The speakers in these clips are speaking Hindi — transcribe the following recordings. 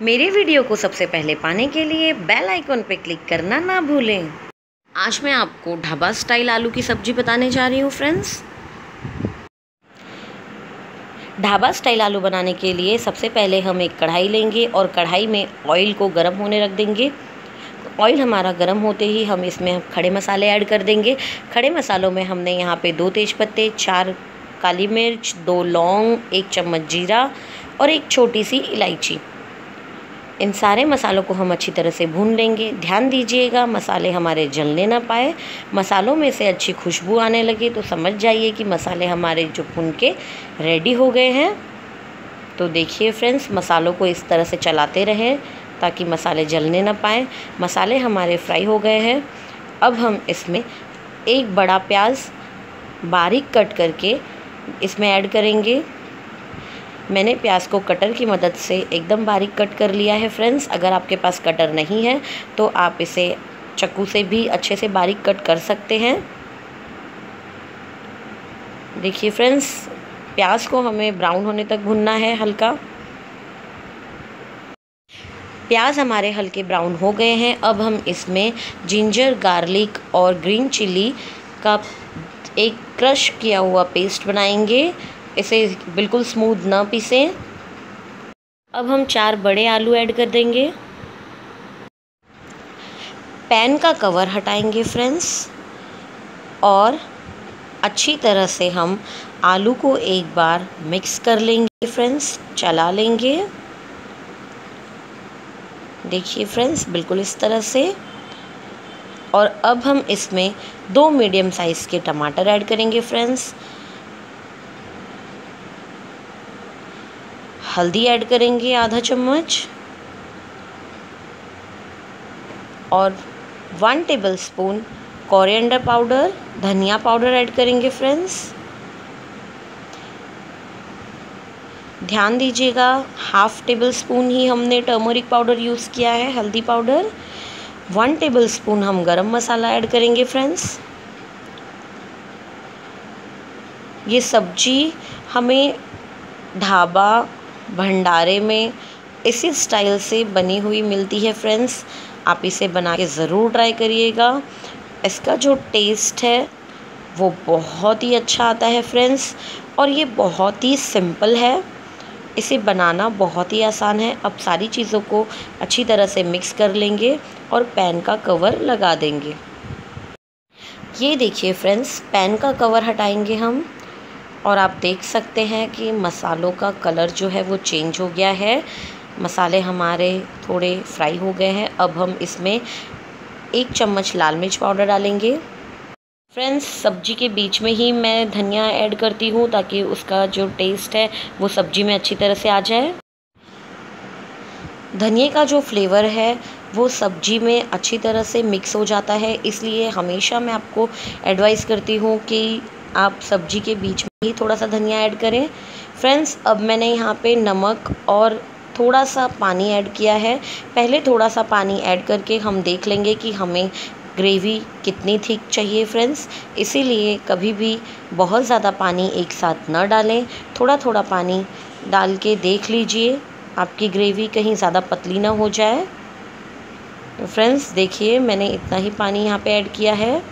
मेरे वीडियो को सबसे पहले पाने के लिए बेल आइकन पर क्लिक करना ना भूलें। आज मैं आपको ढाबा स्टाइल आलू की सब्ज़ी बताने जा रही हूँ फ्रेंड्स ढाबा स्टाइल आलू बनाने के लिए सबसे पहले हम एक कढ़ाई लेंगे और कढ़ाई में ऑयल को गर्म होने रख देंगे। ऑयल हमारा गर्म होते ही हम इसमें खड़े मसाले ऐड कर देंगे। खड़े मसालों में हमने यहाँ पे दो तेज़पत्ते, चार काली मिर्च, दो लौंग, एक चम्मच जीरा और एक छोटी सी इलायची। इन सारे मसालों को हम अच्छी तरह से भून लेंगे। ध्यान दीजिएगा, मसाले हमारे जलने ना पाए। मसालों में से अच्छी खुशबू आने लगे तो समझ जाइए कि मसाले हमारे जो भून के रेडी हो गए हैं। तो देखिए फ्रेंड्स मसालों को इस तरह से चलाते रहें, ताकि मसाले जलने ना पाए। मसाले हमारे फ्राई हो गए हैं। अब हम इसमें एक बड़ा प्याज बारीक कट करके इसमें ऐड करेंगे। मैंने प्याज को कटर की मदद से एकदम बारीक कट कर लिया है फ्रेंड्स अगर आपके पास कटर नहीं है तो आप इसे चक्कू से भी अच्छे से बारीक कट कर सकते हैं। देखिए फ्रेंड्स प्याज को हमें ब्राउन होने तक भुनना है हल्का। प्याज हमारे हल्के ब्राउन हो गए हैं। अब हम इसमें जिंजर गार्लिक और ग्रीन चिली का एक क्रश किया हुआ पेस्ट बनाएँगे। इसे बिल्कुल स्मूथ ना पीसें। अब हम चार बड़े आलू ऐड कर देंगे। पैन का कवर हटाएँगे फ्रेंड्स। और अच्छी तरह से हम आलू को एक बार मिक्स कर लेंगे फ्रेंड्स, चला लेंगे। देखिए फ्रेंड्स, बिल्कुल इस तरह से। और अब हम इसमें दो मीडियम साइज़ के टमाटर ऐड करेंगे फ्रेंड्स। हल्दी ऐड करेंगे आधा चम्मच। और one tablespoon coriander powder धनिया पाउडर ऐड करेंगे फ्रेंड्स ध्यान दीजिएगा हाफ़ टेबल स्पून ही हमने टर्मरिक पाउडर यूज़ किया है, हल्दी पाउडर वन टेबल स्पून हम गरम मसाला ऐड करेंगे फ्रेंड्स ये सब्ज़ी हमें ढाबा भंडारे में इसी स्टाइल से बनी हुई मिलती है फ्रेंड्स। आप इसे बना के ज़रूर ट्राई करिएगा। इसका जो टेस्ट है, वो बहुत ही अच्छा आता है फ्रेंड्स। और ये बहुत ही सिंपल है। इसे बनाना बहुत ही आसान है। अब सारी चीज़ों को अच्छी तरह से मिक्स कर लेंगे और पैन का कवर लगा देंगे। ये देखिए फ्रेंड्स, पैन का कवर हटाएँगे हम। और आप देख सकते हैं कि मसालों का कलर जो है वो चेंज हो गया है। मसाले हमारे थोड़े फ्राई हो गए हैं। अब हम इसमें एक चम्मच लाल मिर्च पाउडर डालेंगे। फ्रेंड्स, सब्ज़ी के बीच में ही मैं धनिया ऐड करती हूँ ताकि उसका जो टेस्ट है वो सब्ज़ी में अच्छी तरह से आ जाए। धनिए का जो फ्लेवर है वो सब्ज़ी में अच्छी तरह से मिक्स हो जाता है। इसलिए हमेशा मैं आपको एडवाइस करती हूँ कि आप सब्ज़ी के बीच में ही थोड़ा सा धनिया ऐड करें। फ्रेंड्स, अब मैंने यहाँ पे नमक और थोड़ा सा पानी ऐड किया है। पहले थोड़ा सा पानी ऐड करके हम देख लेंगे कि हमें ग्रेवी कितनी थिक चाहिए फ्रेंड्स। इसीलिए कभी भी बहुत ज़्यादा पानी एक साथ न डालें। थोड़ा थोड़ा पानी डाल के देख लीजिए, आपकी ग्रेवी कहीं ज़्यादा पतली ना हो जाए। फ्रेंड्स, देखिए मैंने इतना ही पानी यहाँ पे ऐड किया है।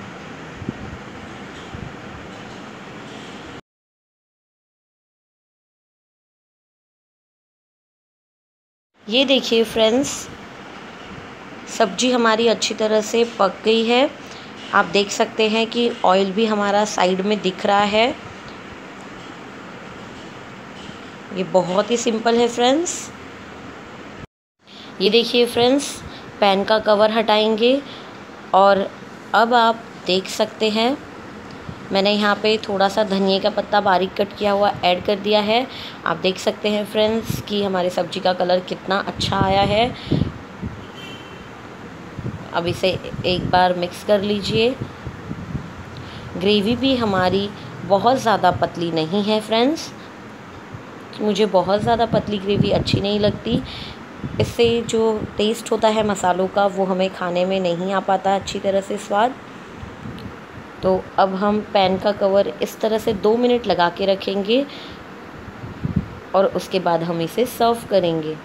ये देखिए फ्रेंड्स सब्ज़ी हमारी अच्छी तरह से पक गई है। आप देख सकते हैं कि ऑयल भी हमारा साइड में दिख रहा है। ये बहुत ही सिंपल है फ्रेंड्स ये देखिए फ्रेंड्स पैन का कवर हटाएँगे और अब आप देख सकते हैं मैंने यहाँ पे थोड़ा सा धनिए का पत्ता बारीक कट किया हुआ ऐड कर दिया है। आप देख सकते हैं फ्रेंड्स कि हमारी सब्ज़ी का कलर कितना अच्छा आया है। अब इसे एक बार मिक्स कर लीजिए। ग्रेवी भी हमारी बहुत ज़्यादा पतली नहीं है फ्रेंड्स। मुझे बहुत ज़्यादा पतली ग्रेवी अच्छी नहीं लगती। इससे जो टेस्ट होता है मसालों का वो हमें खाने में नहीं आ पाता अच्छी तरह से स्वाद। तो अब हम पैन का कवर इस तरह से दो मिनट लगा के रखेंगे और उसके बाद हम इसे सर्व करेंगे।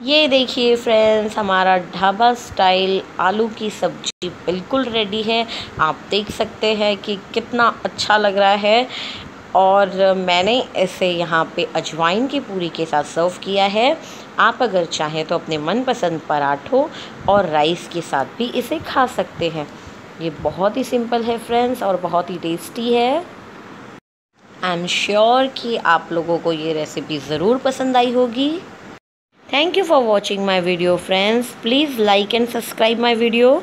ये देखिए फ्रेंड्स हमारा ढाबा स्टाइल आलू की सब्ज़ी बिल्कुल रेडी है। आप देख सकते हैं कि कितना अच्छा लग रहा है और मैंने इसे यहाँ पे अजवाइन की पूरी के साथ सर्व किया है। आप अगर चाहें तो अपने मनपसंद पराठों और राइस के साथ भी इसे खा सकते हैं। ये बहुत ही सिंपल है फ्रेंड्स और बहुत ही टेस्टी है। आई एम श्योर कि आप लोगों को ये रेसिपी ज़रूर पसंद आई होगी। Thank you for watching my video friends please like and subscribe my video.